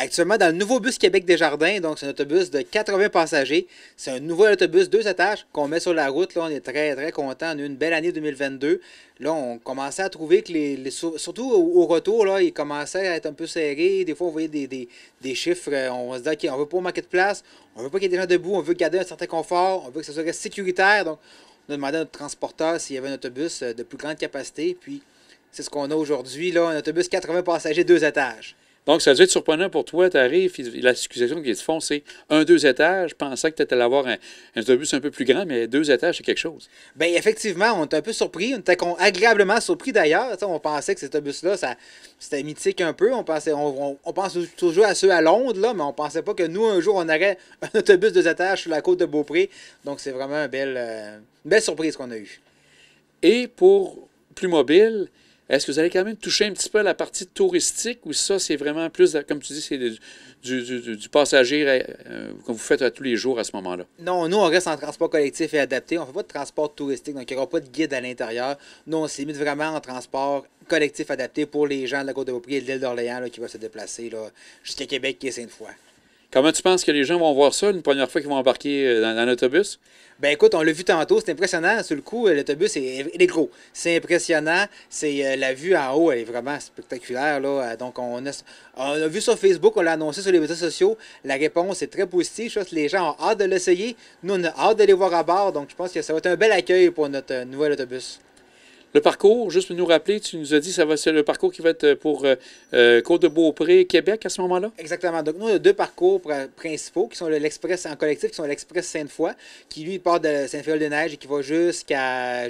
Actuellement, dans le nouveau bus Québec Desjardins, donc c'est un autobus de 80 passagers. C'est un nouveau autobus, deux étages, qu'on met sur la route. Là, on est très, très content. On a eu une belle année 2022. Là, on commençait à trouver que, les, surtout au, retour, là, il commençait à être un peu serré. Des fois, on voyait des, chiffres. Euh, on se disait, OK, on veut pas manquer de place. On veut pas qu'il y ait des gens debout. On veut garder un certain confort. On veut que ce soit sécuritaire. Donc, on a demandé à notre transporteur s'il y avait un autobus euh, de plus grande capacité. Puis, c'est ce qu'on a aujourd'hui, là, un autobus 80 passagers, deux étages. Donc, ça doit être surprenant pour toi. Tu arrives, la situation qu'ils te font, c'est un, deux étages. Je pensais que tu allais avoir un, autobus un peu plus grand, mais deux étages, c'est quelque chose. Bien, effectivement, on était un peu surpris. On était agréablement surpris d'ailleurs. On pensait que cet autobus-là, c'était mythique un peu. On, pensait, on, pense toujours à ceux à Londres, là, mais on pensait pas que nous, un jour, on aurait un autobus deux étages sur la côte de Beaupré. Donc, c'est vraiment une belle, euh, une belle surprise qu'on a eue. Et pour plus mobile, est-ce que vous allez quand même toucher un petit peu à la partie touristique ou ça, c'est vraiment plus, comme tu dis, c'est du, passager euh, que vous faites à tous les jours à ce moment-là? Non, nous, on reste en transport collectif et adapté. On ne fait pas de transport touristique, donc il n'y aura pas de guide à l'intérieur. Nous, on s'est mis vraiment en transport collectif adapté pour les gens de la Côte-de-Beaupré et de l'île d'Orléans qui vont se déplacer jusqu'à Québec et Sainte-Foy. Comment tu penses que les gens vont voir ça une première fois qu'ils vont embarquer euh, dans, l'autobus? Ben écoute, on l'a vu tantôt, c'est impressionnant. Sur le coup, euh, l'autobus est, est, gros. C'est impressionnant. C'est euh, la vue en haut, elle est vraiment spectaculaire. Là. Donc on a, on a vu sur Facebook, on l'a annoncé sur les réseaux sociaux. La réponse est très positive. Je pense que les gens ont hâte de l'essayer. Nous, on a hâte de les voir à bord. Donc je pense que ça va être un bel accueil pour notre nouvel autobus. Le parcours, juste pour nous rappeler, tu nous as dit que c'est le parcours qui va être pour euh, euh, Côte-de-Beaupré, Québec à ce moment-là? Exactement. Donc, nous, on a deux parcours principaux qui sont l'Express en collectif, qui sont l'Express Sainte-Foy, qui lui part de Saint-Féol-de-Neige et qui va jusqu'à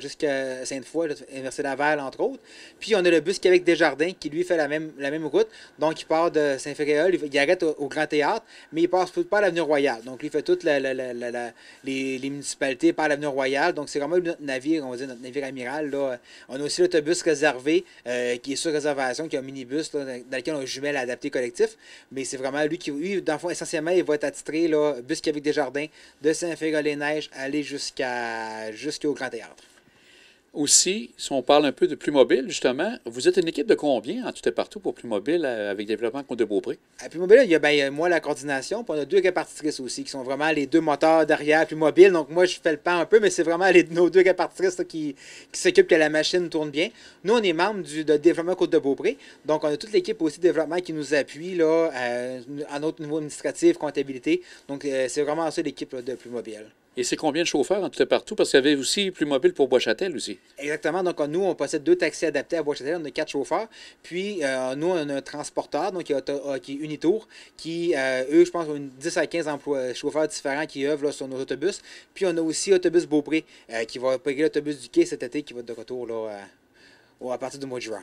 Sainte-Foy, Université Laval, entre autres. Puis, on a le bus Québec Desjardins qui lui fait la même, la même route. Donc, il part de Saint-Féréol, il, arrête au, Grand Théâtre, mais il passe pas à l'Avenue Royale. Donc, lui, fait toutes les, municipalités par l'Avenue Royale. Donc, c'est vraiment notre navire, on va dire, notre navire amiral, là on a aussi l'autobus réservé euh, qui est sur réservation, qui est un minibus dans lequel on jumelle adapté collectif. Mais c'est vraiment lui qui, lui, dans fond, essentiellement, il va être attitré, là, bus qui avec des jardins, de Saint-Fégol-les-Neiges, aller jusqu'à jusqu'au Grand Théâtre. Aussi, si on parle un peu de Plus Mobile, justement, vous êtes une équipe de combien en tout et partout pour Plus Mobile euh, avec Développement Compte de Beaupré? À Plus Mobile, il y a ben, moi la coordination, puis on a deux répartitrices aussi qui sont vraiment les deux moteurs derrière Plus Mobile. Donc moi, je fais le pas un peu, mais c'est vraiment nos deux répartitrices qui, s'occupent que la machine tourne bien. Nous, on est membres du de Développement Côte de Beaupré. Donc on a toute l'équipe aussi de développement qui nous appuie là, euh, à, notre niveau administratif, comptabilité. Donc euh, c'est vraiment ça l'équipe de Plus Mobile. Et c'est combien de chauffeurs en tout et partout? Parce qu'il y avait aussi plus mobile pour Bois-Châtel aussi. Exactement. Donc, nous, on possède deux taxis adaptés à Bois-Châtel. On a quatre chauffeurs. Puis, euh, nous, on a un transporteur, donc qui est, euh, qui Unitour, qui, euh, eux, je pense, ont une 10 à 15 emplois, chauffeurs différents qui œuvrent sur nos autobus. Puis, on a aussi Autobus Beaupré, qui va payer l'autobus du quai cet été, qui va être de retour là, à partir du mois de juin.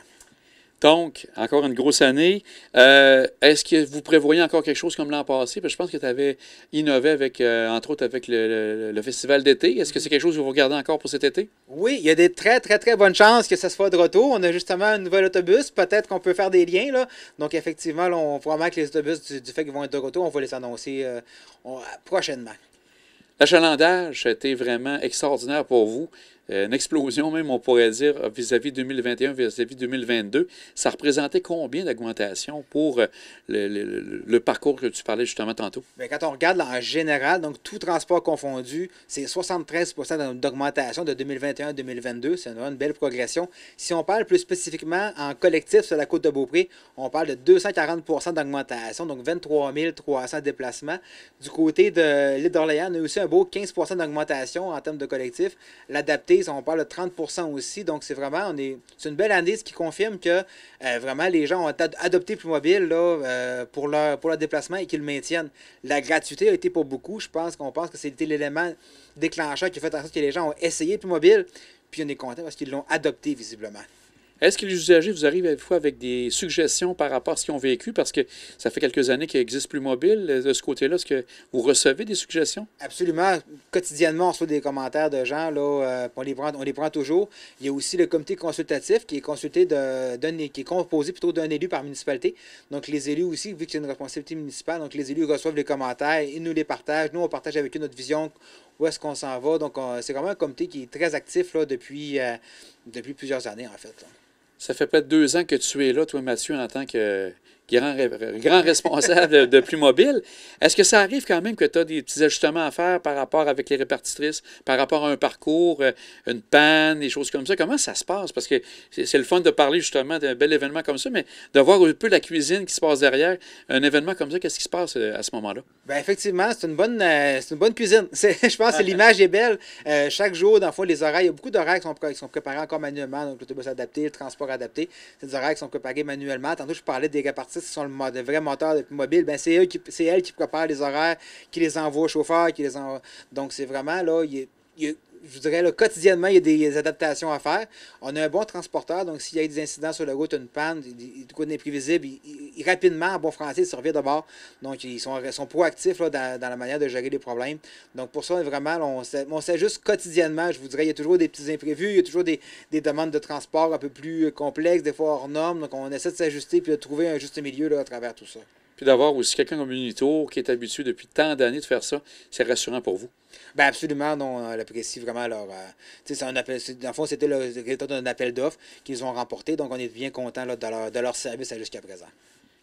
Donc, encore une grosse année. Euh, est-ce que vous prévoyez encore quelque chose comme l'an passé? Parce que je pense que tu avais innové avec, euh, entre autres, avec le, festival d'été. Est-ce que c'est quelque chose que vous regardez encore pour cet été? Oui, il y a des très, très, très bonnes chances que ça se fasse de retour. On a justement un nouvel autobus. Peut-être qu'on peut faire des liens. Là. Donc, effectivement, on voit que les autobus, du, fait qu'ils vont être de retour, on va les annoncer euh, prochainement. L'achalandage a été vraiment extraordinaire pour vous. Euh, une explosion même, on pourrait dire, vis-à-vis 2021, vis-à-vis 2022. Ça représentait combien d'augmentation pour euh, le, parcours que tu parlais justement tantôt? Bien, quand on regarde en général, donc tout transport confondu, c'est 73% d'augmentation de 2021 à 2022. C'est une, belle progression. Si on parle plus spécifiquement en collectif sur la côte de Beaupré, on parle de 240% d'augmentation, donc 23 300 déplacements. Du côté de l'île d'Orléans, on a aussi un beau 15% d'augmentation en termes de collectif. L'adapté on parle de 30% aussi. Donc, c'est vraiment, c'est une belle ce qui confirme que euh, vraiment les gens ont adopté Plus Mobile euh, pour, leur, pour leur déplacement et qu'ils le maintiennent. La gratuité a été pour beaucoup. Je pense qu'on pense que c'était l'élément déclencheur qui a fait en sorte que les gens ont essayé Plus Mobile. Puis on est content parce qu'ils l'ont adopté visiblement. Est-ce que les usagers vous arrivent des fois avec des suggestions par rapport à ce qu'ils ont vécu? Parce que ça fait quelques années qu'il existe plus mobile. De ce côté-là, est-ce que vous recevez des suggestions? Absolument. Quotidiennement, on reçoit des commentaires de gens. Là, euh, on, les prend, on les prend toujours. Il y a aussi le comité consultatif qui est consulté de, qui est composé plutôt d'un élu par municipalité. Donc, les élus aussi, vu que c'est une responsabilité municipale, donc les élus reçoivent les commentaires, ils nous les partagent. Nous, on partage avec eux notre vision où est-ce qu'on s'en va. Donc, c'est vraiment un comité qui est très actif là, depuis, depuis plusieurs années, en fait. Ça fait peut-être deux ans que tu es là, toi, Mathieu, en tant que grand, grand responsable de Plus Mobile. Est-ce que ça arrive quand même que tu as des petits ajustements à faire par rapport avec les répartitrices, par rapport à un parcours, euh, une panne, des choses comme ça? Comment ça se passe? Parce que c'est le fun de parler justement d'un bel événement comme ça, mais de voir un peu la cuisine qui se passe derrière un événement comme ça, qu'est-ce qui se passe euh, à ce moment-là? Bien, effectivement, c'est une, bonne, euh, une bonne cuisine. Je pense que l'image est belle. chaque jour, dans le fond, les horaires, il y a beaucoup d'horaires qui sont, qui sont préparés encore manuellement, donc l'autobus adapté, le transport adapté. C'est des horaires qui sont préparés manuellement. Tantôt, je parlais des répartitrices qui sont le, vrais moteurs de mobile, ben c'est eux qui, c'est elles qui préparent les horaires, qui les envoient au chauffeur, qui les Donc c'est vraiment là, je dirais quotidiennement, il y a des adaptations à faire. On a un bon transporteur, donc s'il y a des incidents sur la route, une panne, du coup imprévisible, il, rapidement, en bon français, ils se de bord. Donc, ils sont, sont proactifs là, dans, la manière de gérer les problèmes. Donc, pour ça, vraiment, on, on s'ajuste quotidiennement. Je vous dirais, il y a toujours des petits imprévus, il y a toujours des, demandes de transport un peu plus complexes, des fois hors normes. Donc, on essaie de s'ajuster puis de trouver un juste milieu là, à travers tout ça. Puis d'avoir aussi quelqu'un comme Unito qui est habitué depuis tant d'années de faire ça, c'est rassurant pour vous? Bien, absolument. Non, on apprécie vraiment leur. Euh, un appel, dans le fond, c'était le résultat d'un appel d'offres qu'ils ont remporté. Donc, on est bien content de, leur, de leur service jusqu'à présent.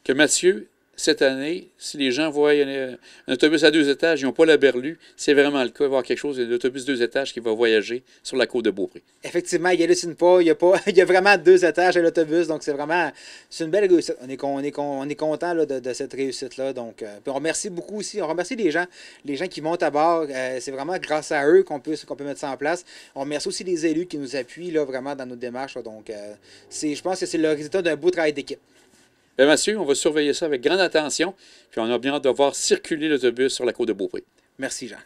Que Mathieu cette année, si les gens voient un, autobus à deux étages, ils n'ont pas la berlue, c'est vraiment le cas, il va y avoir quelque chose, un autobus deux étages qui va voyager sur la côte de Beaupré. Effectivement, il hallucine pas, il y a, pas, il y a vraiment deux étages à l'autobus, donc c'est vraiment, c'est une belle réussite. On est, on est, on est content de, cette réussite-là, donc euh, on remercie beaucoup aussi, on remercie les gens, les gens qui montent à bord, euh, c'est vraiment grâce à eux qu'on peut, peut mettre ça en place. On remercie aussi les élus qui nous appuient là, vraiment dans nos démarches, donc euh, je pense que c'est le résultat d'un beau travail d'équipe. Bien, monsieur, on va surveiller ça avec grande attention. Puis on a bien de voir circuler l'autobus sur la côte de Beaupré. Merci, Jean.